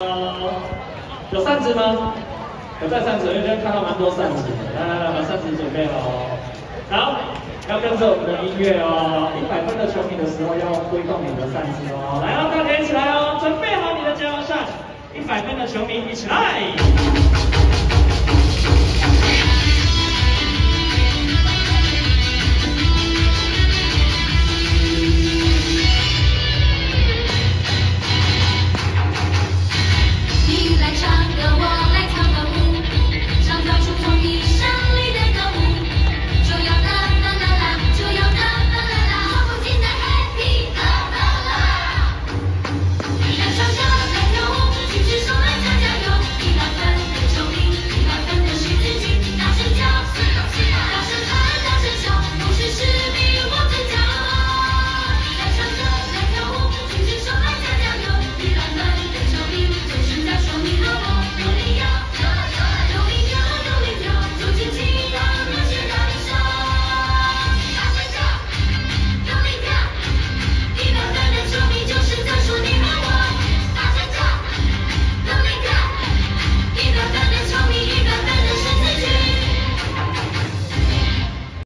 呃，有扇子吗？有在扇子，因为今天看到蛮多扇子，来来来，把扇子准备好。好，要跟着我们的音乐哦，一百分的球迷的时候要挥动你的扇子哦，来哦，大家一起来哦，准备好你的加油扇，一百分的球迷一起来。